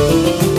Música